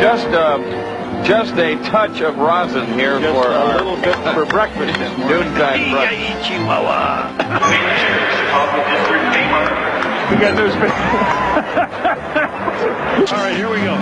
Just a just a touch of rosin here Just for a little bit for breakfast this morning. noontime breakfast. Chihuahua. We got those. All right, here we go.